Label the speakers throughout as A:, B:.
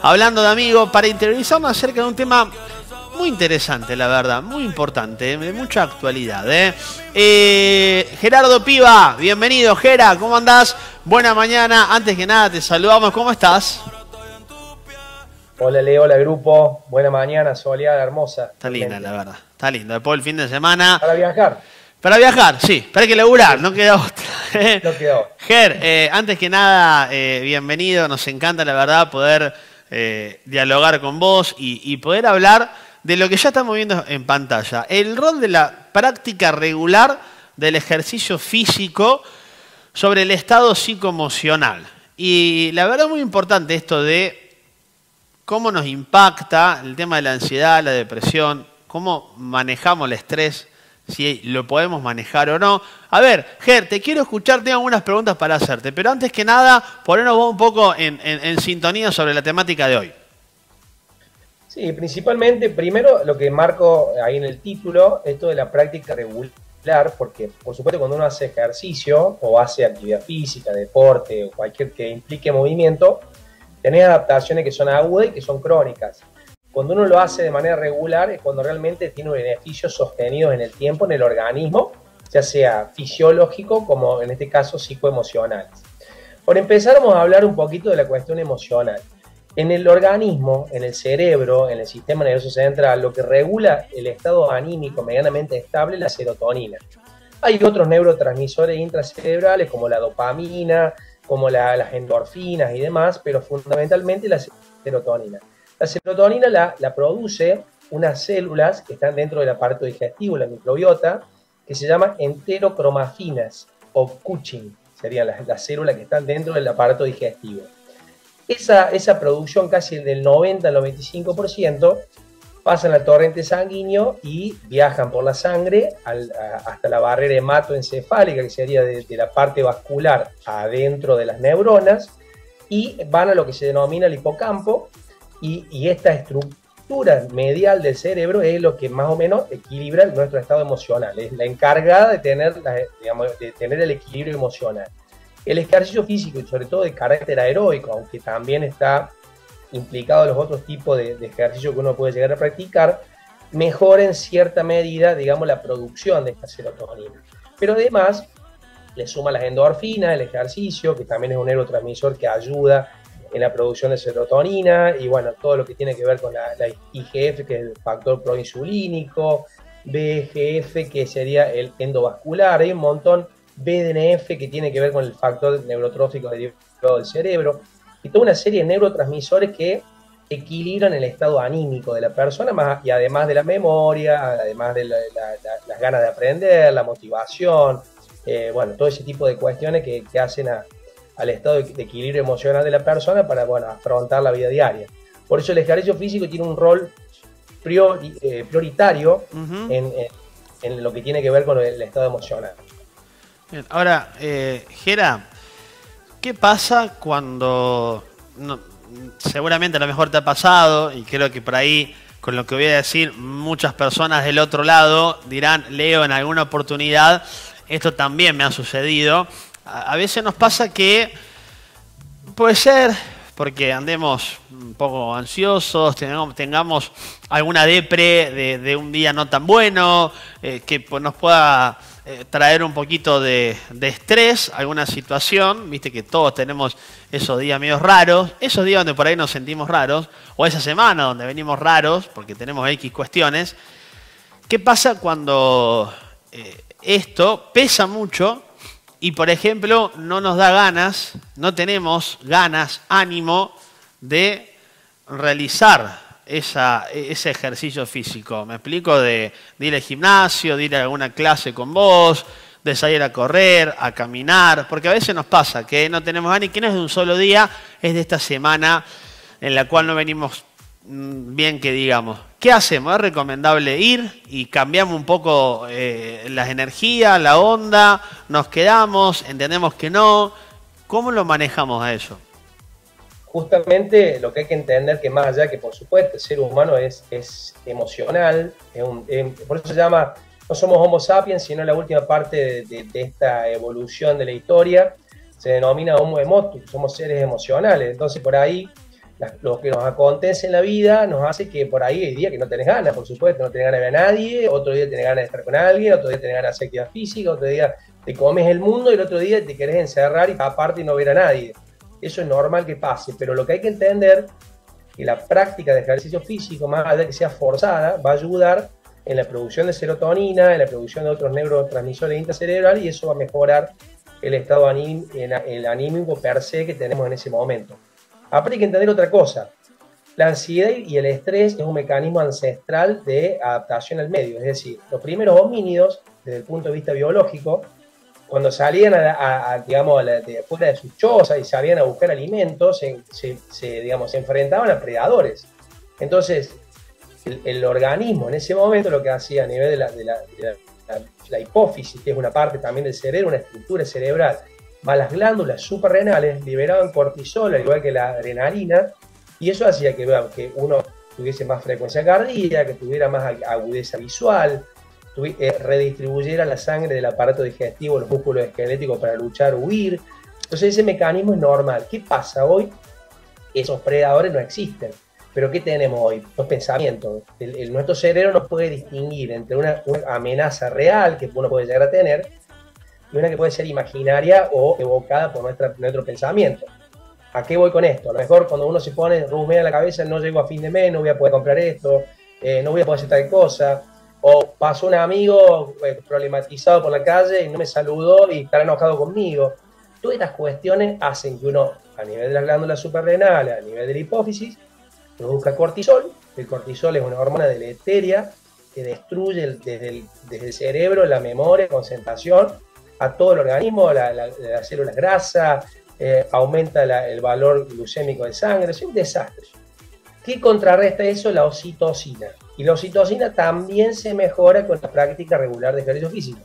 A: hablando de amigos para interiorizarnos acerca de un tema muy interesante, la verdad, muy importante, de mucha actualidad. ¿eh? Eh, Gerardo Piva, bienvenido, Gera, ¿cómo andás? Buena mañana, antes que nada te saludamos, ¿cómo estás?
B: Hola Leo, hola grupo, buena mañana, soleada, hermosa.
A: Está linda, la verdad, está lindo. Después del fin de semana.
B: Para viajar.
A: Para viajar, sí, hay que laburar, no queda otra.
B: no queda otra.
A: Ger, eh, antes que nada, bienvenido, nos encanta la verdad poder dialogar con vos y poder hablar de lo que ya estamos viendo en pantalla. El rol de la práctica regular del ejercicio físico sobre el estado psicoemocional. Y la verdad muy importante esto de cómo nos impacta el tema de la ansiedad, la depresión, cómo manejamos el estrés, si lo podemos manejar o no. A ver, Ger, te quiero escuchar, tengo algunas preguntas para hacerte, pero antes que nada, ponernos un poco en sintonía sobre la temática de hoy.
B: Sí, principalmente, primero lo que marco ahí en el título, esto de la práctica regular, porque por supuesto cuando uno hace ejercicio o hace actividad física, deporte o cualquier que implique movimiento, tenés adaptaciones que son agudas y que son crónicas. Cuando uno lo hace de manera regular es cuando realmente tiene un beneficio sostenido en el tiempo, en el organismo, ya sea fisiológico como en este caso psicoemocional. Por empezar vamos a hablar un poquito de la cuestión emocional. En el organismo, en el cerebro, en el sistema nervioso central, lo que regula el estado anímico medianamente estable es la serotonina. Hay otros neurotransmisores intracerebrales como la dopamina, como las endorfinas y demás, pero fundamentalmente la serotonina. La serotonina la, produce unas células que están dentro del aparato digestivo, la microbiota, que se llaman enterocromafinas o Cushing, serían las, las células que están dentro del aparato digestivo. Esa, esa producción casi del 90 al 95% pasan al torrente sanguíneo y viajan por la sangre hasta la barrera hematoencefálica, que sería de, la parte vascular adentro de las neuronas, y van a lo que se denomina el hipocampo, y, esta estructura medial del cerebro es lo que más o menos equilibra nuestro estado emocional, es la encargada de tener, de tener el equilibrio emocional. El ejercicio físico y sobre todo de carácter aeróbico, aunque también está implicado los otros tipos de, ejercicio que uno puede llegar a practicar, mejora en cierta medida, digamos, la producción de esta serotonina. Pero además, le suma las endorfinas, el ejercicio, que también es un neurotransmisor que ayuda en la producción de serotonina, y bueno, todo lo que tiene que ver con la, IGF, que es el factor proinsulínico, BGF, que sería el endovascular, hay un montón BDNF, que tiene que ver con el factor neurotrófico del cerebro, y toda una serie de neurotransmisores que equilibran el estado anímico de la persona, más, y además de la memoria, además de las ganas de aprender, la motivación, eh, bueno, todo ese tipo de cuestiones que, hacen al estado de, equilibrio emocional de la persona para bueno, afrontar la vida diaria. Por eso el ejercicio físico tiene un rol eh, prioritario en, en, lo que tiene que ver con el estado emocional.
A: Ahora, eh, Gera, ¿qué pasa cuando, seguramente a lo mejor te ha pasado, y creo que por ahí, con lo que voy a decir, muchas personas del otro lado dirán, Leo, en alguna oportunidad, esto también me ha sucedido, a, veces nos pasa que puede ser porque andemos un poco ansiosos, tengamos, alguna depre de, un día no tan bueno, eh, que nos pueda eh, traer un poquito de, estrés, alguna situación, viste que todos tenemos esos días medio raros, esos días donde por ahí nos sentimos raros, o esa semana donde venimos raros, porque tenemos X cuestiones. ¿Qué pasa cuando eh, esto pesa mucho y, por ejemplo, no nos da ganas, no tenemos ganas, ánimo de realizar ese ejercicio físico. Me explico de, ir al gimnasio, de ir a alguna clase con vos, de salir a correr, a caminar, porque a veces nos pasa que no tenemos ganas y que no es de un solo día, es de esta semana en la cual no venimos bien que digamos. ¿Qué hacemos? Es recomendable ir y cambiamos un poco eh, las energías, la onda, nos quedamos, entendemos que no. ¿Cómo lo manejamos a eso?
B: justamente lo que hay que entender que más allá que por supuesto el ser humano es, es emocional, por eso se llama, no somos homo sapiens, sino la última parte de, esta evolución de la historia, se denomina homo emotus, somos seres emocionales, entonces por ahí lo que nos acontece en la vida nos hace que por ahí hay días que no tenés ganas, por supuesto, no tenés ganas de ver a nadie, otro día tenés ganas de estar con alguien, otro día tenés ganas de hacer actividad física, otro día te comes el mundo y el otro día te querés encerrar y aparte y no ver a nadie. Eso es normal que pase, pero lo que hay que entender es que la práctica de ejercicio físico, más allá de que sea forzada, va a ayudar en la producción de serotonina, en la producción de otros neurotransmisores intracerebrales y eso va a mejorar el estado anímico, per se que tenemos en ese momento. Aparte hay que entender otra cosa. La ansiedad y el estrés es un mecanismo ancestral de adaptación al medio. Es decir, los primeros homínidos, desde el punto de vista biológico, cuando salían a, digamos, de fuera de sus chozas y salían a buscar alimentos, se, digamos, enfrentaban a predadores. Entonces, el, organismo en ese momento lo que hacía a nivel de la, de la, hipófisis, que es una parte también del cerebro, una estructura cerebral, a las glándulas suprarrenales, liberaban cortisol, al igual que la adrenalina, y eso hacía que, uno tuviese más frecuencia cardíaca, que tuviera más agudeza visual, eh, redistribuyera la sangre del aparato digestivo, los músculos esqueléticos para luchar, huir. Entonces ese mecanismo es normal. ¿Qué pasa hoy? Esos predadores no existen. Pero ¿qué tenemos hoy? Los pensamientos. Nuestro cerebro no puede distinguir entre una, amenaza real que uno puede llegar a tener y una que puede ser imaginaria o evocada por nuestra, nuestro pensamiento. ¿A qué voy con esto? A lo mejor cuando uno se pone, rumea la cabeza, no llego a fin de mes, no voy a poder comprar esto, eh, no voy a poder hacer tal cosa, o pasó un amigo eh, problematizado por la calle y no me saludó y está enojado conmigo. Todas estas cuestiones hacen que uno, a nivel de las glándulas suprarrenales, a nivel de la hipófisis, produzca cortisol. El cortisol es una hormona deleteria que destruye desde, el, cerebro la memoria, concentración, a todo el organismo, la, las células grasas, eh, aumenta el valor glucémico de sangre, es un desastre. ¿Qué contrarresta eso? La oxitocina. Y la oxitocina también se mejora con la práctica regular de ejercicio físico.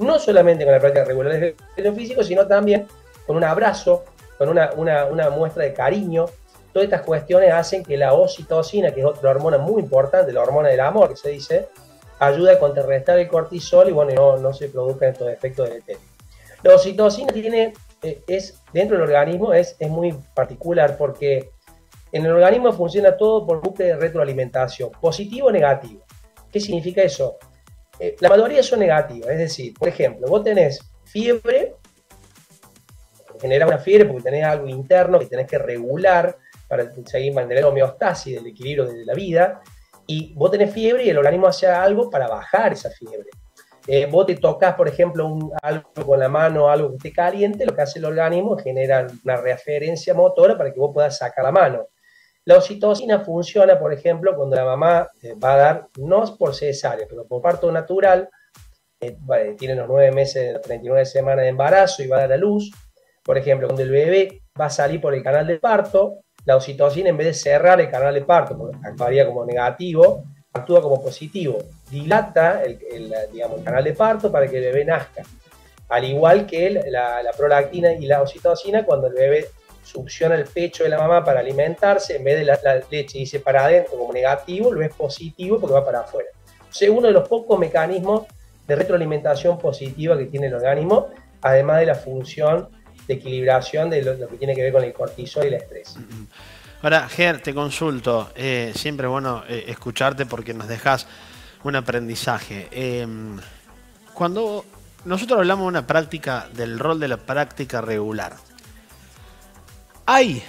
B: No solamente con la práctica regular de ejercicio físico, sino también con un abrazo, con una, muestra de cariño. Todas estas cuestiones hacen que la oxitocina, que es otra hormona muy importante, la hormona del amor que se dice, ayuda a contrarrestar el cortisol y bueno, no, se produzcan estos efectos deleterios. La oxitocina tiene, eh, es, dentro del organismo es, es muy particular porque en el organismo funciona todo por bucle de retroalimentación, positivo o negativo. ¿Qué significa eso? Eh, la mayoría son negativas, es decir, por ejemplo, vos tenés fiebre, generás una fiebre porque tenés algo interno que tenés que regular para seguir manteniendo la homeostasis del equilibrio de la vida, y vos tenés fiebre y el organismo hace algo para bajar esa fiebre. Eh, vos te tocas, por ejemplo, algo con la mano, algo que esté caliente, lo que hace el organismo es generar una referencia motora para que vos puedas sacar la mano. La oxitocina funciona, por ejemplo, cuando la mamá eh, va a dar, no por cesárea, pero por parto natural, eh, tiene los nueve meses, 39 semanas de embarazo y va a dar a luz. Por ejemplo, cuando el bebé va a salir por el canal de parto, la oxitocina en vez de cerrar el canal de parto, porque actuaría como negativo, actúa como positivo. Dilata el, digamos, canal de parto para que el bebé nazca. Al igual que la, la prolactina y la oxitocina cuando el bebé succiona el pecho de la mamá para alimentarse, en vez de la, leche dice para adentro como negativo, lo es positivo porque va para afuera. es uno de los pocos mecanismos de retroalimentación positiva que tiene el organismo, además de la función de equilibración de lo, que tiene que ver con el cortisol y el estrés.
A: Ahora, Ger, te consulto, eh, siempre bueno eh, escucharte porque nos dejas un aprendizaje. Em, cuando nosotros hablamos de una práctica, del rol de la práctica regular, ¿Hay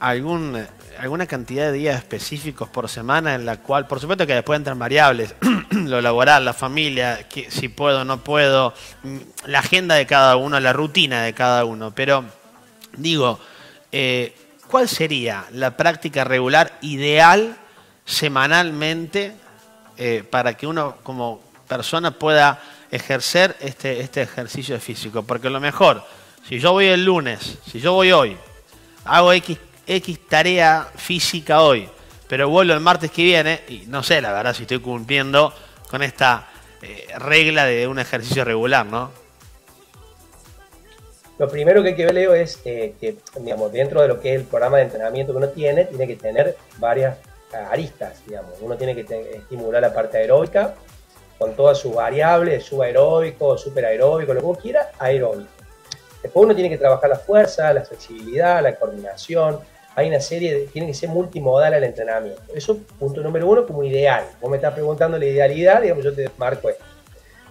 A: algún, alguna cantidad de días específicos por semana en la cual, por supuesto que después entran variables, lo laboral, la familia, si puedo no puedo, mm, la agenda de cada uno, la rutina de cada uno, pero digo, eh, ¿cuál sería la práctica regular ideal semanalmente eh, para que uno como persona pueda ejercer este, este ejercicio físico? Porque lo mejor, si yo voy el lunes, si yo voy hoy, hago X, X tarea física hoy, pero vuelvo el martes que viene y no sé, la verdad, si estoy cumpliendo con esta eh, regla de un ejercicio regular, ¿no?
B: Lo primero que hay que ver, es eh, que, digamos, dentro de lo que es el programa de entrenamiento que uno tiene, tiene que tener varias aristas, digamos. Uno tiene que estimular la parte aeróbica con todas sus variables, subaeróbico, superaeróbico, lo que uno quiera, aeróbico. Después uno tiene que trabajar la fuerza, la flexibilidad, la coordinación, hay una serie, de, tiene que ser multimodal el entrenamiento. Eso, punto número uno, como ideal. Vos me estás preguntando la idealidad, digamos, yo te marco esto.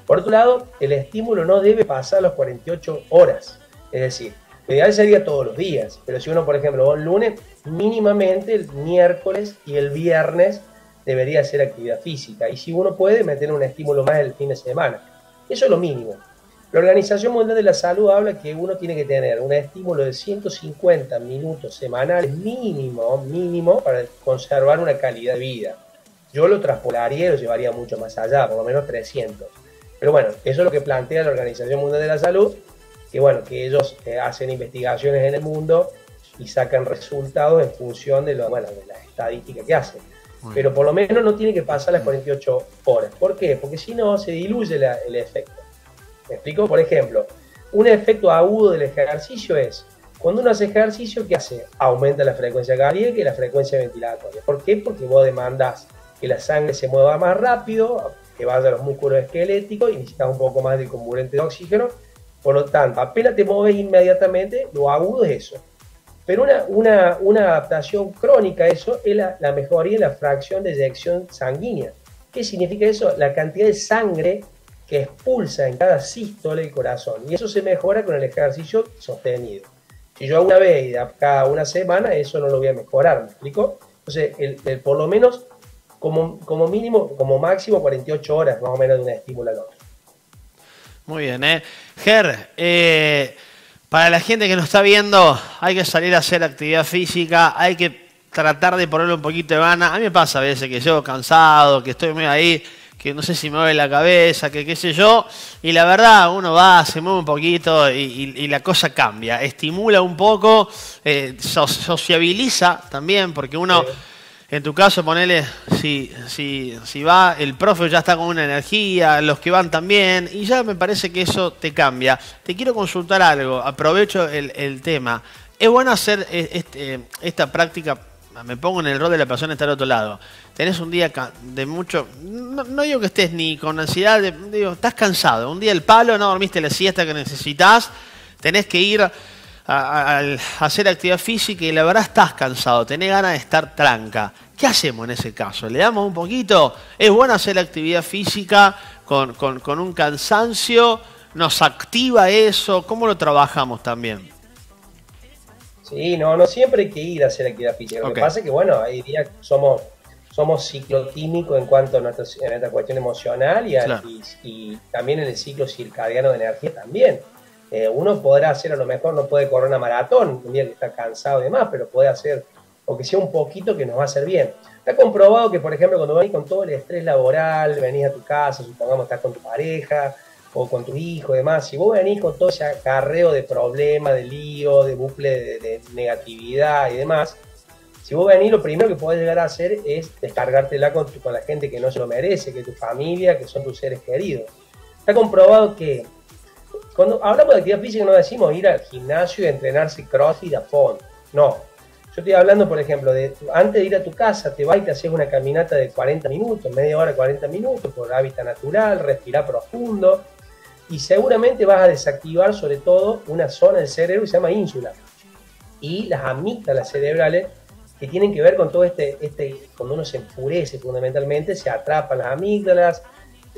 B: Por otro lado, el estímulo no debe pasar las 48 horas. Es decir, lo ideal sería todos los días, pero si uno, por ejemplo, va el lunes, mínimamente el miércoles y el viernes debería hacer actividad física. Y si uno puede, meter un estímulo más el fin de semana. Eso es lo mínimo. La Organización Mundial de la Salud habla que uno tiene que tener un estímulo de 150 minutos semanales mínimo, mínimo, para conservar una calidad de vida. Yo lo traspolaría y lo llevaría mucho más allá, por lo menos 300. Pero bueno, eso es lo que plantea la Organización Mundial de la Salud, que bueno, que ellos eh, hacen investigaciones en el mundo y sacan resultados en función de, lo, bueno, de la estadística que hacen. Pero por lo menos no tiene que pasar las 48 horas. ¿Por qué? Porque si no, se diluye el efecto. ¿Me explico? Por ejemplo, un efecto agudo del ejercicio es, cuando uno hace ejercicio, ¿qué hace? Aumenta la frecuencia cardíaca y la frecuencia ventilatoria. ¿Por qué? Porque vos demandas que la sangre se mueva más rápido, que vaya a los músculos esqueléticos y necesitas un poco más de comburente de oxígeno. Por lo tanto, apenas te mueves inmediatamente, lo agudo es eso. Pero una, una, adaptación crónica a eso es la, la, mejoría en la fracción de eyección sanguínea. ¿Qué significa eso? La cantidad de sangre que expulsa en cada sístole el corazón. Y eso se mejora con el ejercicio sostenido. Si yo hago una vez y cada una semana, eso no lo voy a mejorar, ¿me explico? Entonces, el, por lo menos, como, como mínimo, como máximo, 48 horas más o menos de un estímulo al otro.
A: Muy bien, ¿eh? Ger, eh, para la gente que nos está viendo, hay que salir a hacer actividad física, hay que tratar de ponerle un poquito de gana. A mí me pasa a veces que llego cansado, que estoy muy ahí, que no sé si mueve la cabeza, que qué sé yo. Y la verdad, uno va, se mueve un poquito y, la cosa cambia. Estimula un poco, eh, sociabiliza también, porque uno, en tu caso, ponele, si, si, si va, el profe ya está con una energía, los que van también, y ya me parece que eso te cambia. Te quiero consultar algo, aprovecho el, tema. Es bueno hacer eh, este, esta práctica me pongo en el rol de la persona que está al otro lado. Tenés un día de mucho. No, digo que estés ni con ansiedad, digo, estás cansado. Un día el palo, no dormiste la siesta que necesitas, tenés que ir a, hacer actividad física y la verdad estás cansado, tenés ganas de estar tranca. ¿Qué hacemos en ese caso? ¿Le damos un poquito? ¿Es bueno hacer actividad física con un cansancio? ¿Nos activa eso? ¿Cómo lo trabajamos también?
B: Sí, no, no siempre hay que ir a hacer actividad física. Lo que pasa es que, bueno, hay días somos, somos ciclotímicos en cuanto a nuestra, cuestión emocional y, también en el ciclo circadiano de energía también. Eh, uno podrá hacer, a lo mejor no puede correr una maratón, un día que está cansado y demás, pero puede hacer, o que sea un poquito que nos va a hacer bien. Está comprobado que, por ejemplo, cuando venís con todo el estrés laboral, venís a tu casa, supongamos estás con tu pareja, o con tu hijo y demás, si vos venís con todo ese acarreo de problemas, de lío, de bucle de, negatividad y demás, si vos venís, lo primero que podés llegar a hacer es descargártela con, con la gente que no se lo merece, que es tu familia, que son tus seres queridos. Está comprobado que cuando hablamos de actividad física no decimos ir al gimnasio y entrenarse crossfit a fondo. No. Yo estoy hablando, por ejemplo, de antes de ir a tu casa, te vas y te haces una caminata de 40 minutos, media hora, 40 minutos, por hábitat natural, respirar profundo, y seguramente vas a desactivar sobre todo una zona del cerebro que se llama ínsula y las amígdalas cerebrales que tienen que ver con todo este, este, cuando uno se enfurece fundamentalmente, se atrapan las amígdalas,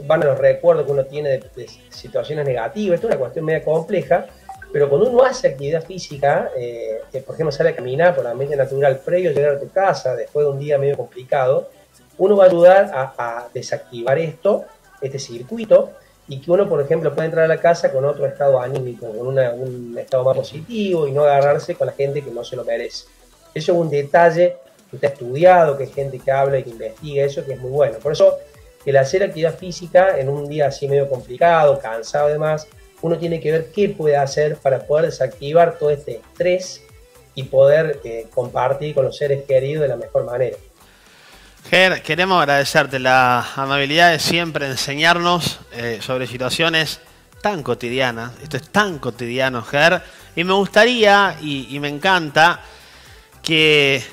B: van a los recuerdos que uno tiene de, situaciones negativas, esto es una cuestión media compleja, pero cuando uno hace actividad física, eh, por ejemplo sale a caminar por la ambiente natural previo a llegar a tu casa, después de un día medio complicado, uno va a ayudar a, a desactivar esto, este circuito, y que uno, por ejemplo, puede entrar a la casa con otro estado anímico, con un estado más positivo y no agarrarse con la gente que no se lo merece. Eso es un detalle que está estudiado, que hay gente que habla y que investiga eso, que es muy bueno. Por eso, el hacer actividad física en un día así medio complicado, cansado además, uno tiene que ver qué puede hacer para poder desactivar todo este estrés y poder eh, compartir con los seres queridos de la mejor manera.
A: Ger, queremos agradecerte la amabilidad de siempre enseñarnos eh, sobre situaciones tan cotidianas. Esto es tan cotidiano, Ger. Y me gustaría, y, me encanta, que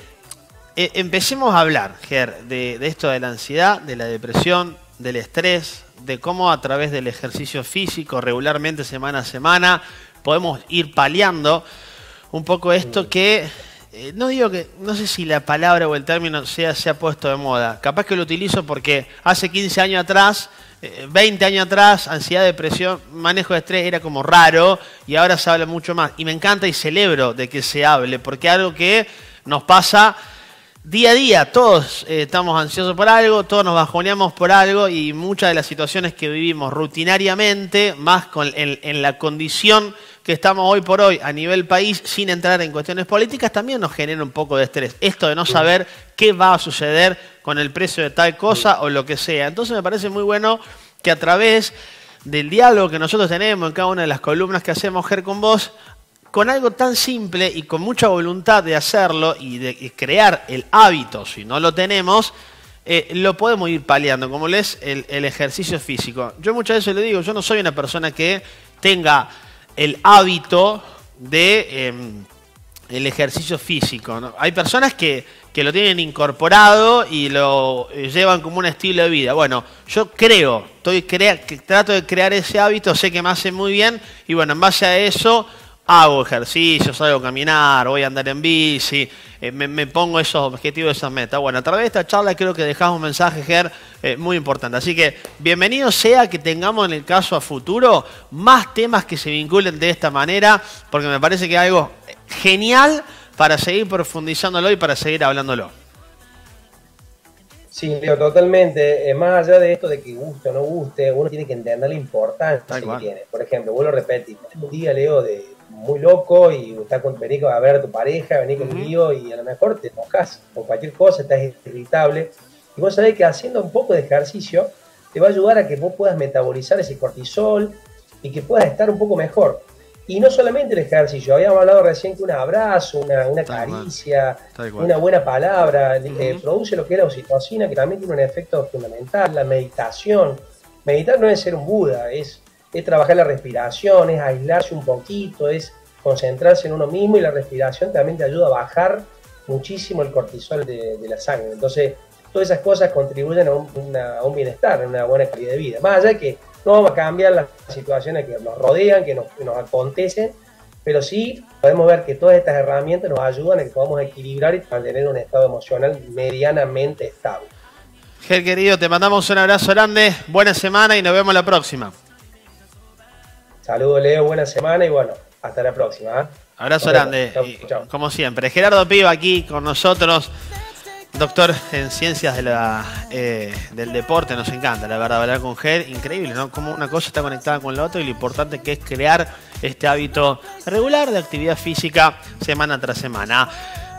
A: eh, empecemos a hablar, Ger, de, de esto de la ansiedad, de la depresión, del estrés, de cómo a través del ejercicio físico, regularmente semana a semana, podemos ir paliando un poco esto que eh, no digo que, no sé si la palabra o el término sea, se ha puesto de moda. Capaz que lo utilizo porque hace 15 años atrás, 20 eh, años atrás, ansiedad, depresión, manejo de estrés era como raro y ahora se habla mucho más. Y me encanta y celebro de que se hable, porque algo que nos pasa día a día, todos eh, estamos ansiosos por algo, todos nos bajoneamos por algo y muchas de las situaciones que vivimos rutinariamente, más con, en la condición que estamos hoy por hoy a nivel país sin entrar en cuestiones políticas también nos genera un poco de estrés. Esto de no saber qué va a suceder con el precio de tal cosa o lo que sea. Entonces me parece muy bueno que a través del diálogo que nosotros tenemos en cada una de las columnas que hacemos Ger con vos, con algo tan simple y con mucha voluntad de hacerlo y de crear el hábito, si no lo tenemos, eh, lo podemos ir paliando, como es el, el ejercicio físico. Yo muchas veces le digo, yo no soy una persona que tenga el hábito de em, el ejercicio físico. Hay personas que, lo tienen incorporado y lo eh, llevan como un estilo de vida. Bueno, yo creo, estoy crea, trato de crear ese hábito, sé que me hace muy bien y bueno, en base a eso hago ejercicio, salgo a caminar, voy a andar en bici, eh, me, pongo esos objetivos, esas metas. Bueno, a través de esta charla creo que dejamos un mensaje, Ger, eh, muy importante. Así que bienvenido sea que tengamos en el caso a futuro más temas que se vinculen de esta manera, porque me parece que es algo genial para seguir profundizándolo y para seguir hablándolo.
B: Sí, Leo, totalmente. Eh, más allá de esto de que guste o no guste, uno tiene que entender la importancia que tiene. Por ejemplo, vuelvo a repetir, un día, Leo, de muy loco y está con, venir a ver a tu pareja, venir conmigo y a lo mejor te enojas o cualquier cosa, estás irritable. Y vos sabés que haciendo un poco de ejercicio te va a ayudar a que vos puedas metabolizar ese cortisol y que puedas estar un poco mejor. Y no solamente el ejercicio, habíamos hablado recién que un abrazo, una, una caricia, una buena palabra, eh, produce lo que es la oxitocina, que también tiene un efecto fundamental, la meditación. Meditar no es ser un Buda, es es trabajar la respiración, es aislarse un poquito, es concentrarse en uno mismo y la respiración también te ayuda a bajar muchísimo el cortisol de, la sangre. Entonces, todas esas cosas contribuyen a un, bienestar, a una buena calidad de vida. Más allá de que no vamos a cambiar las situaciones que nos rodean, que nos, acontecen, pero sí podemos ver que todas estas herramientas nos ayudan a que podamos equilibrar y mantener un estado emocional medianamente estable.
A: Ger querido, te mandamos un abrazo grande, buena semana y nos vemos la próxima.
B: Saludos, Leo, buena semana y bueno, hasta la próxima. ¿eh?
A: Abrazo grande, como siempre. Gerardo Piva aquí con nosotros, doctor en ciencias de la, eh, del deporte, nos encanta, la verdad, hablar con Ger, increíble, ¿no? Como una cosa está conectada con la otra y lo importante que es crear este hábito regular de actividad física semana tras semana.